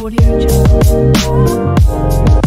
Audio Jungle.